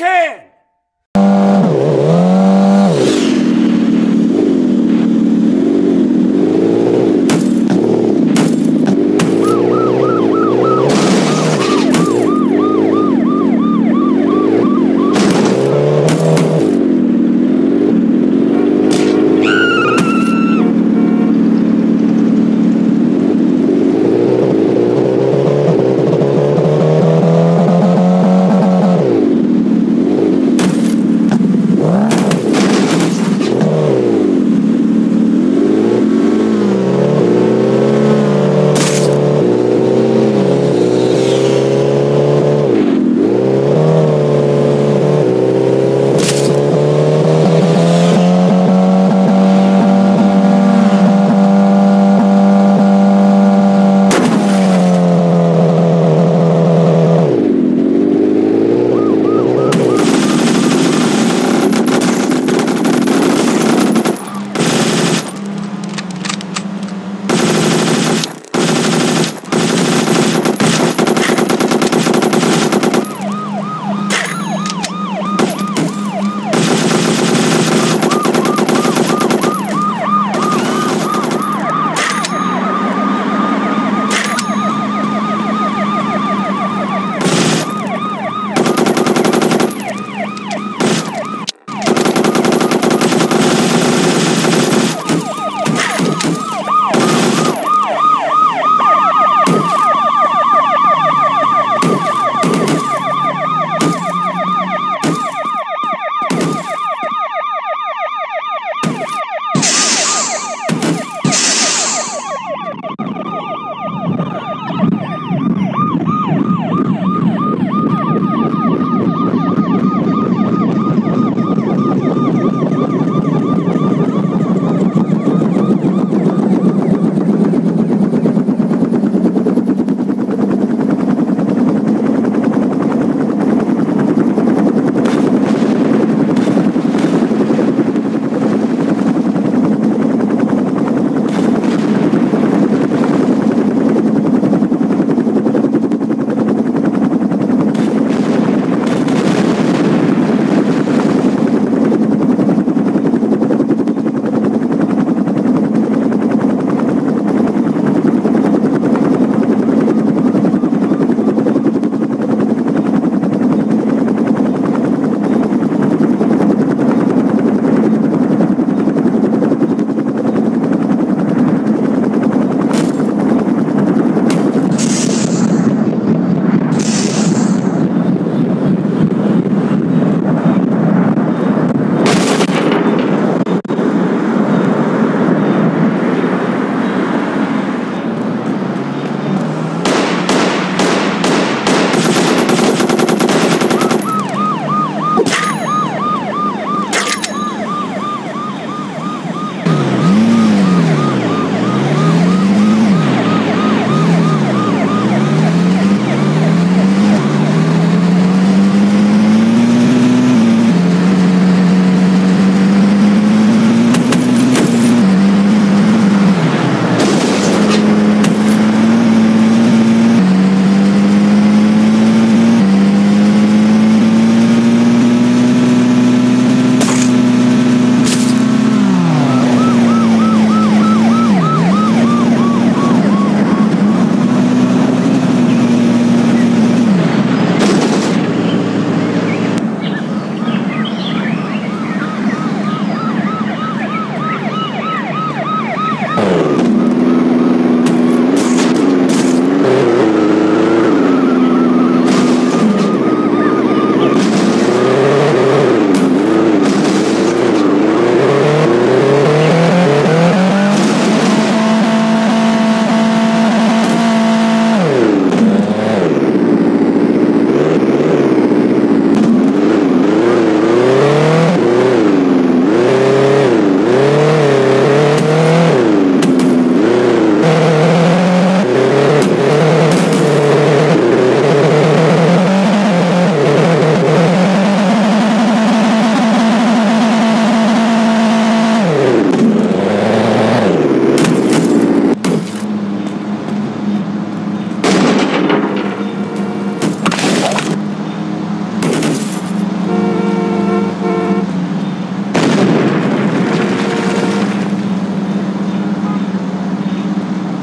can!